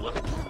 Look.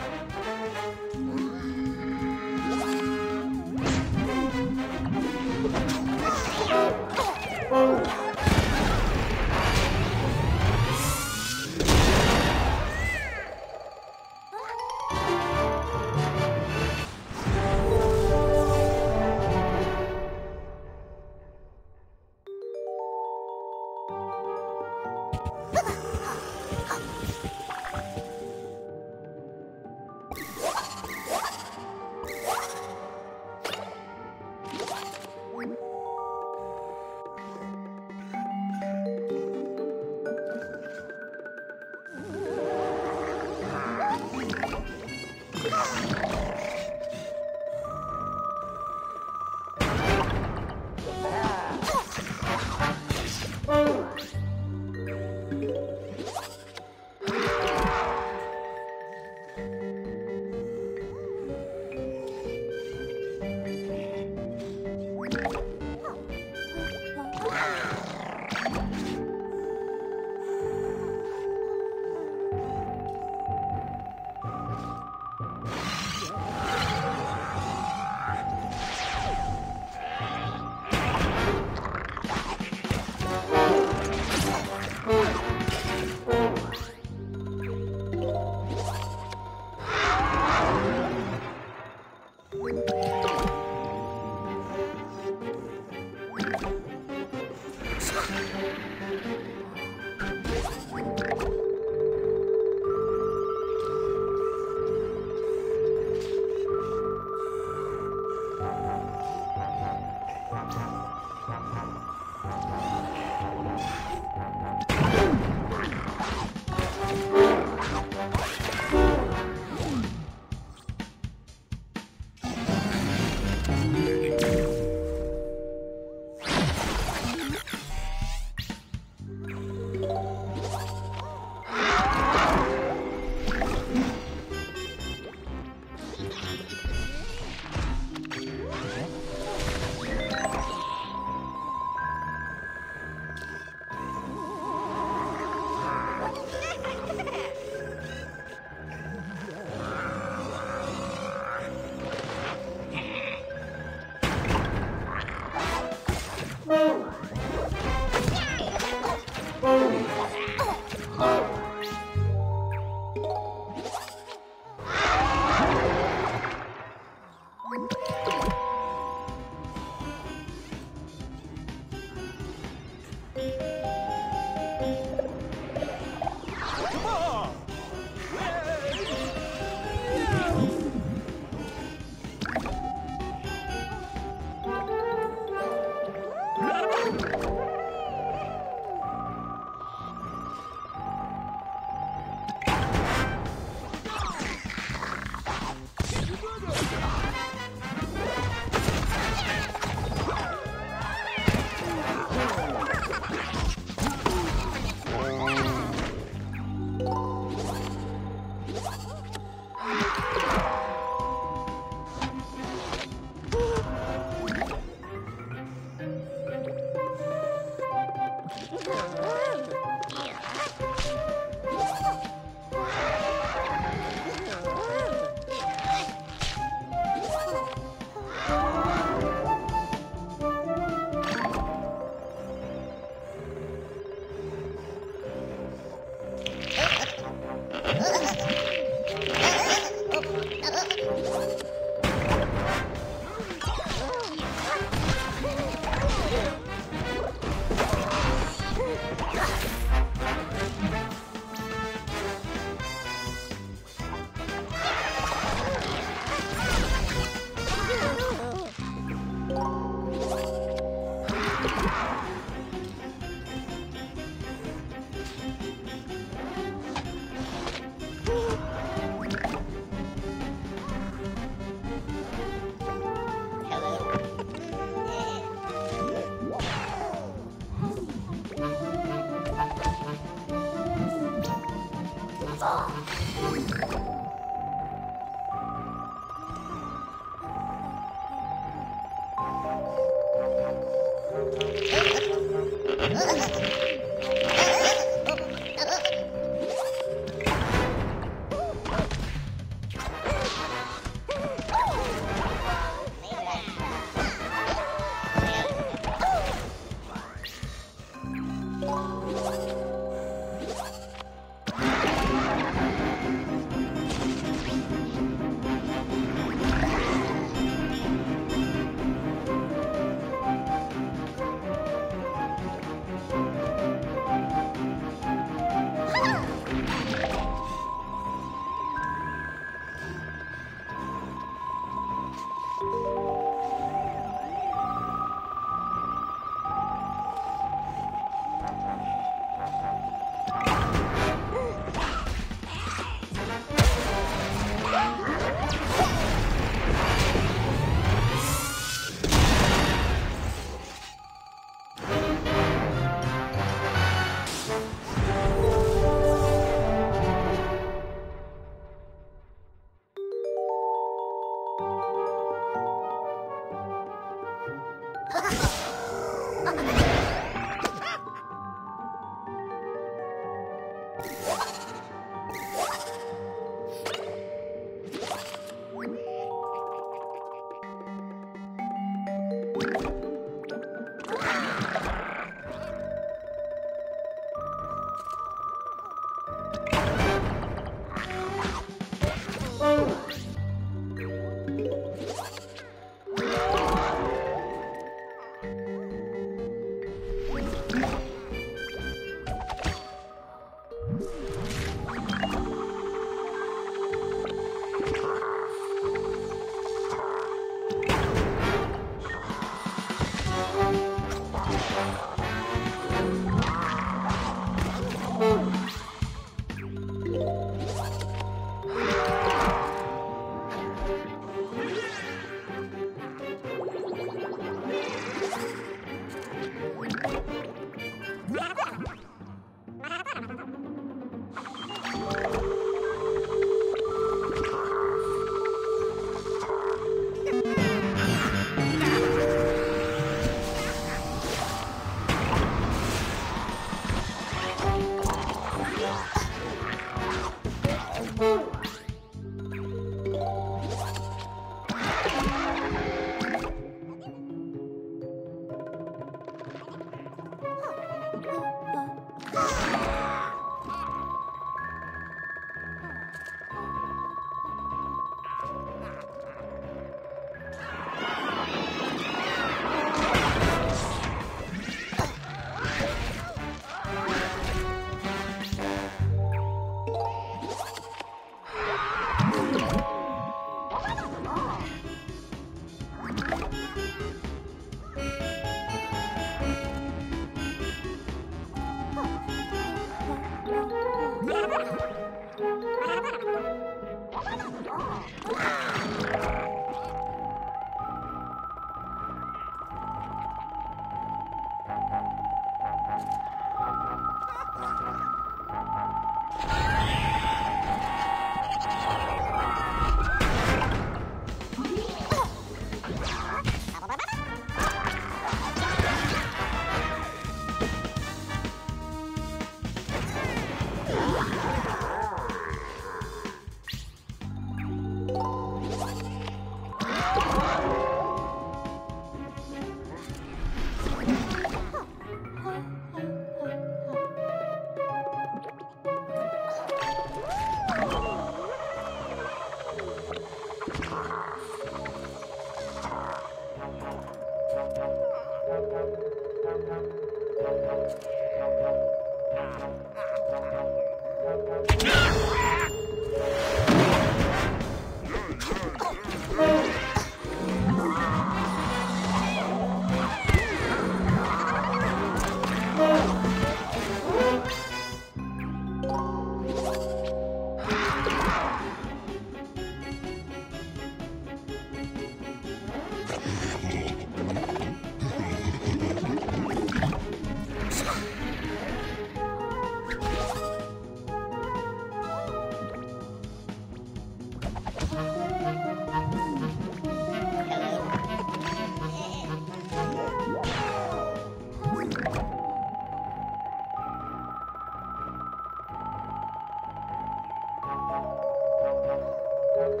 Thank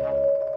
you.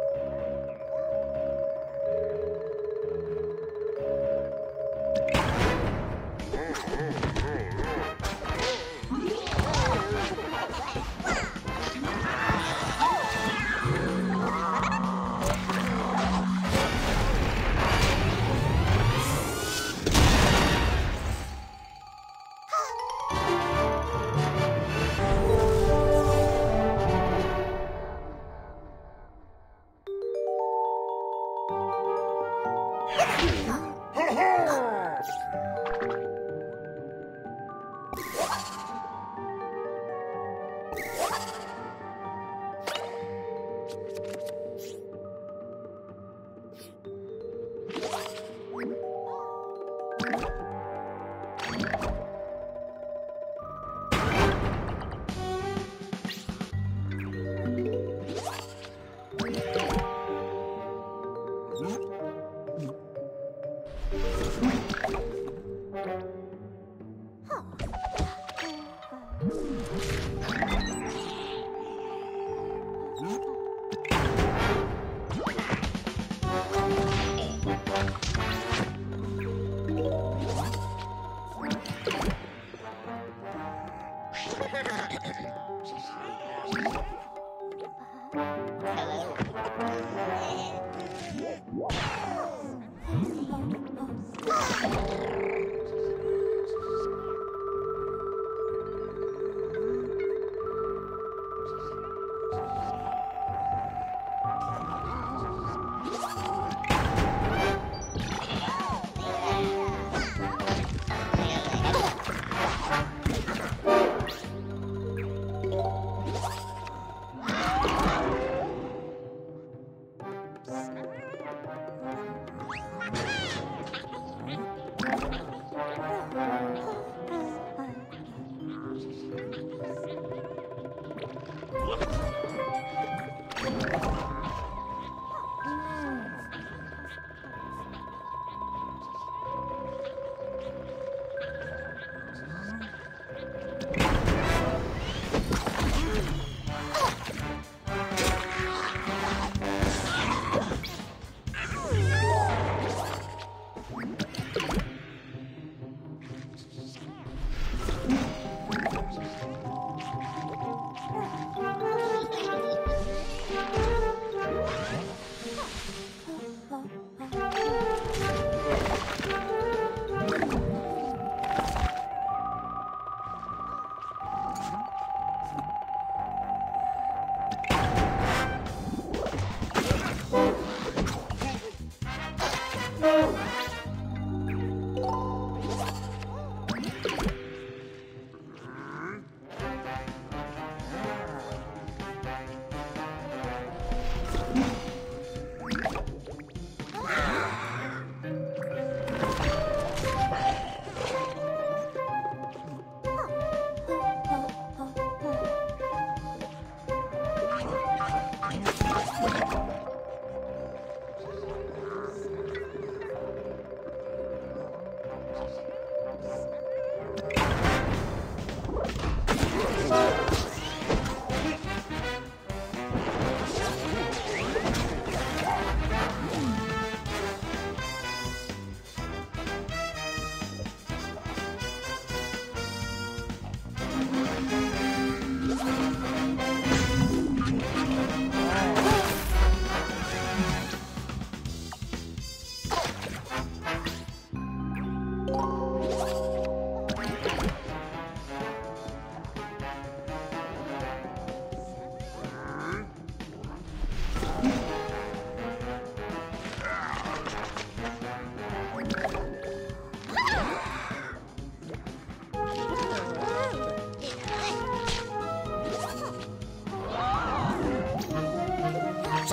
Hello.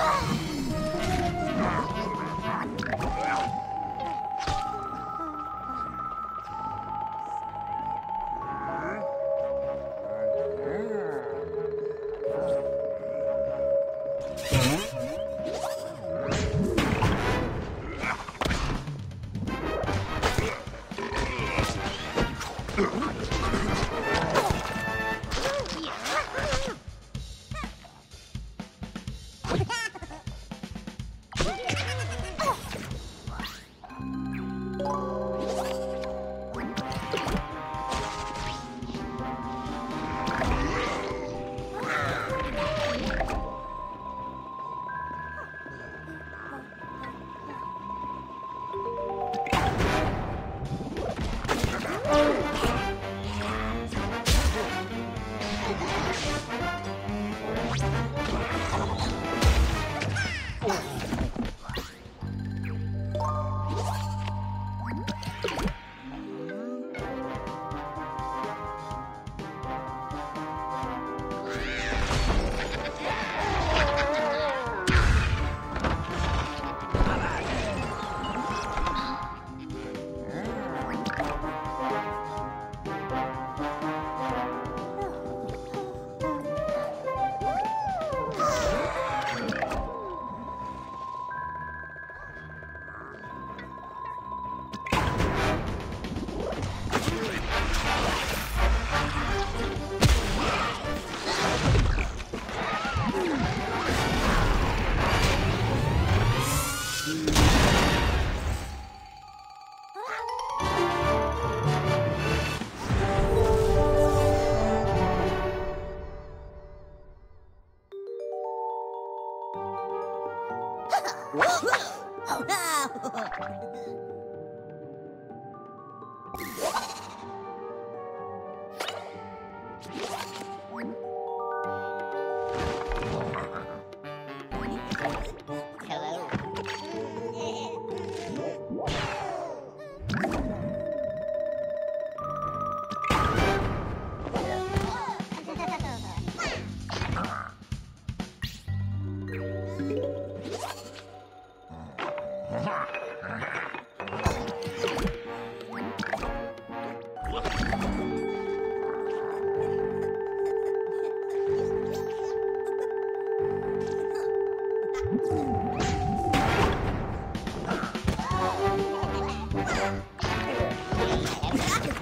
Awesome!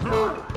Oh!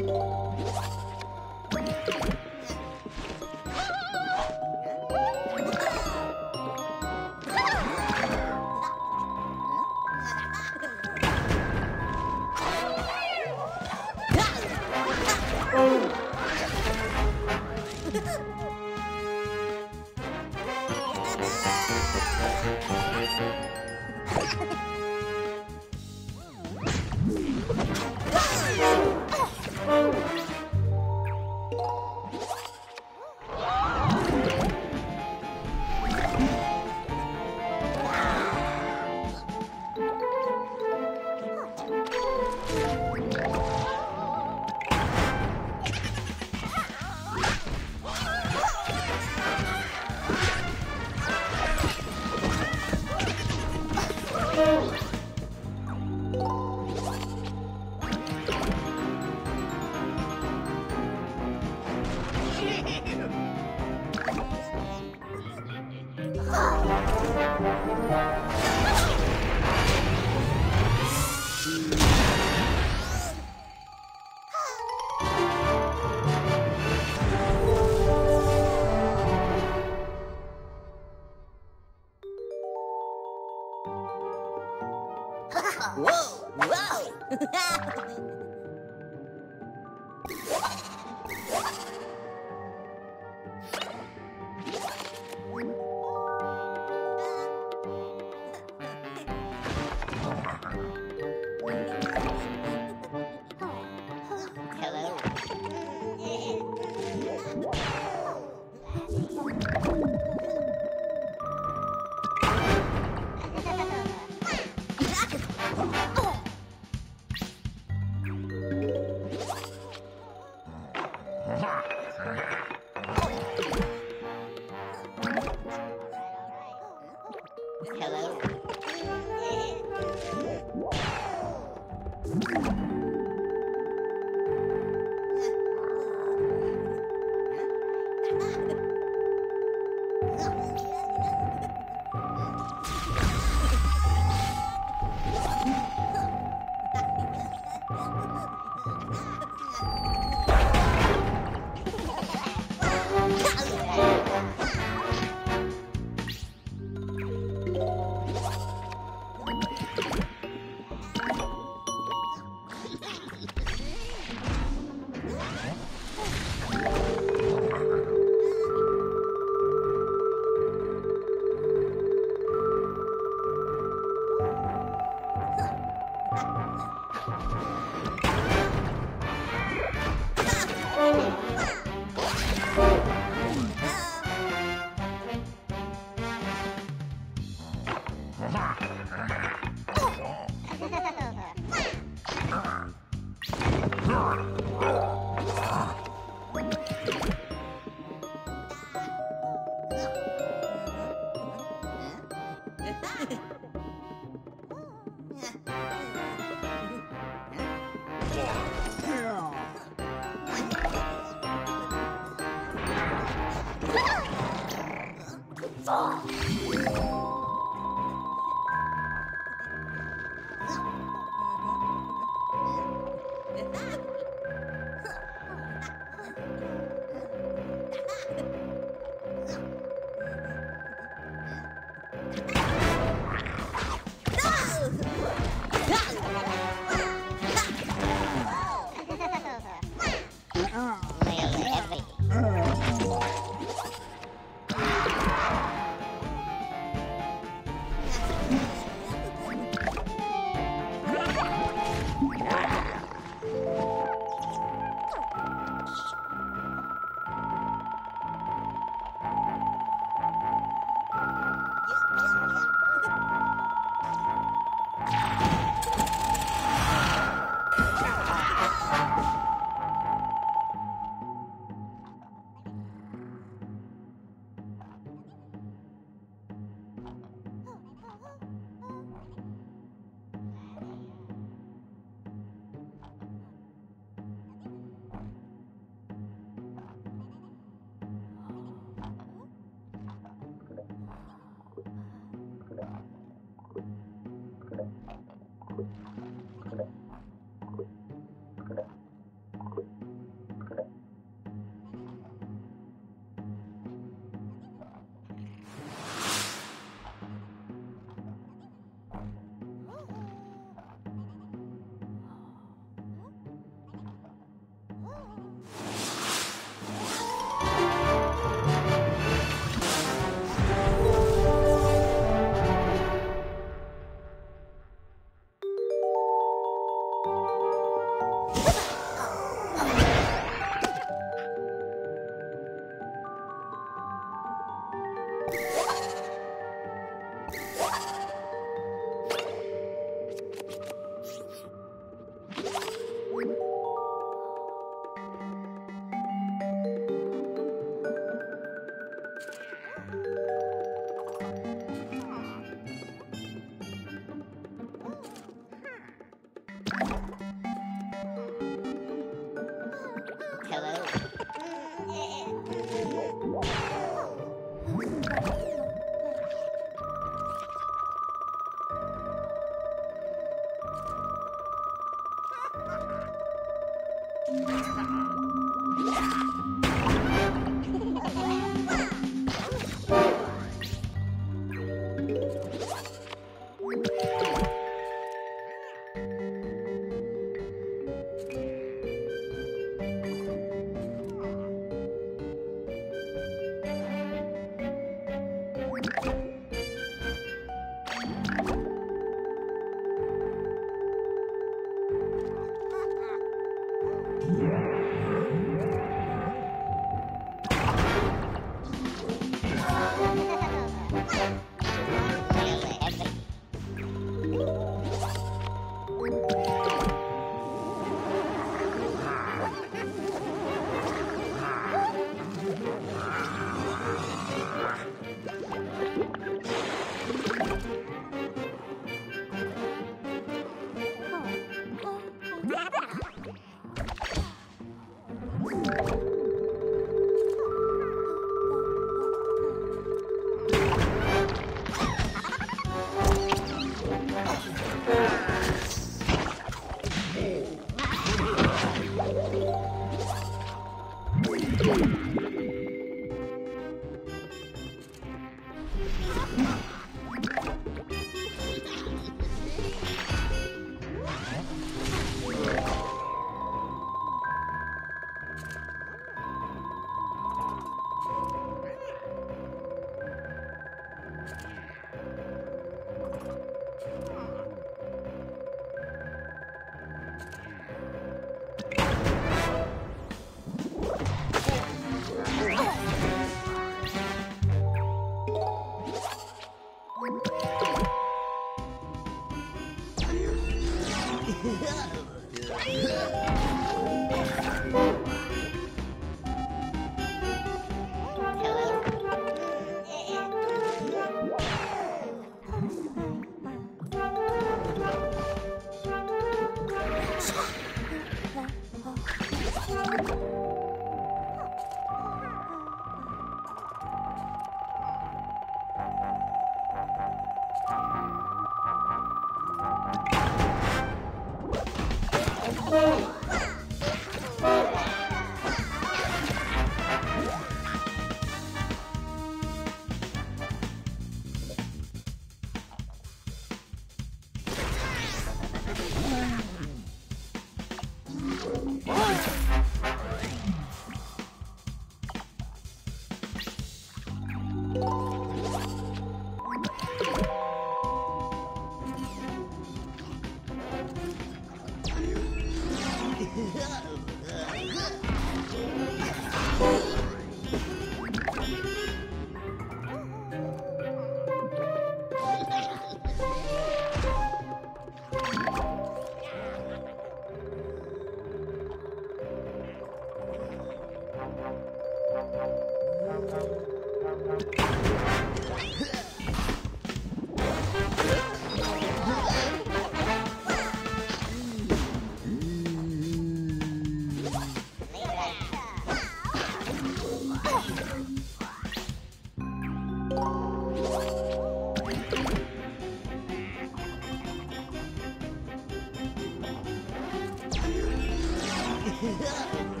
Yeah.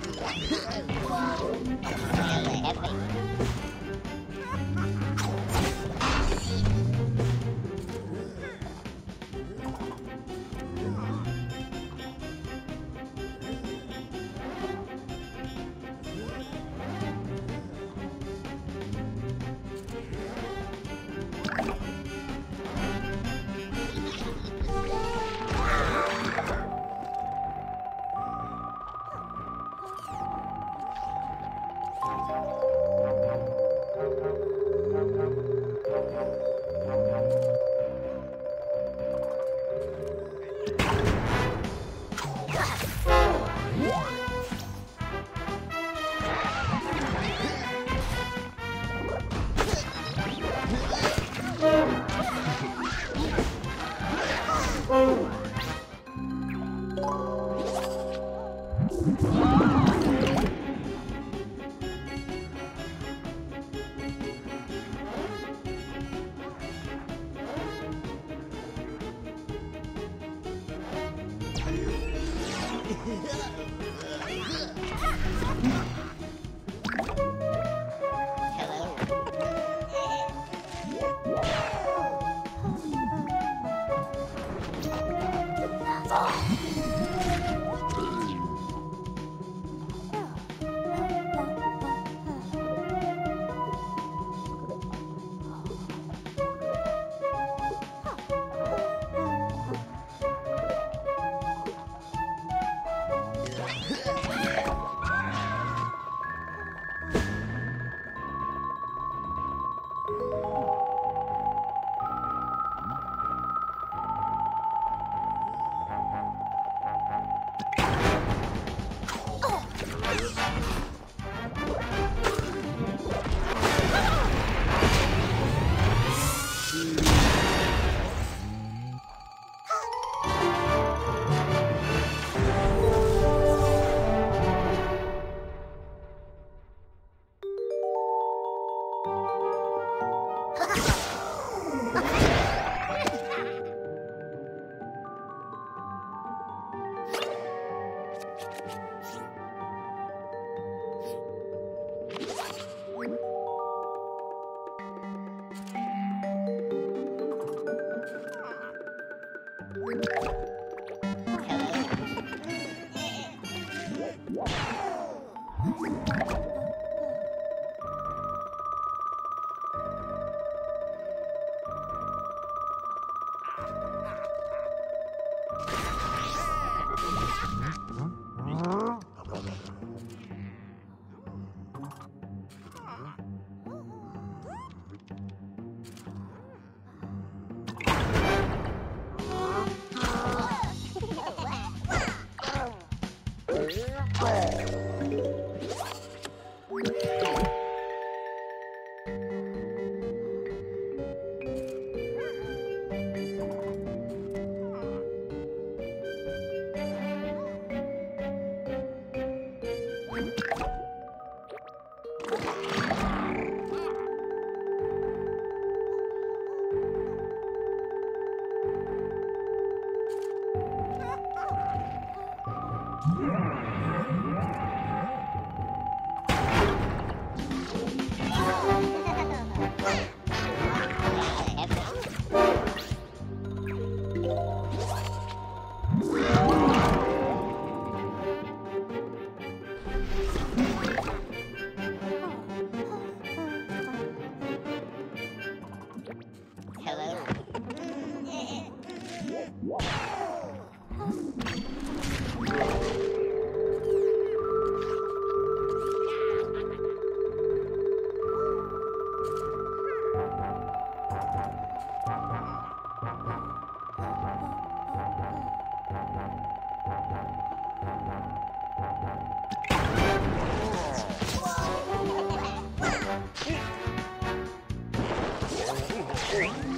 Oh. 어? 어? Three.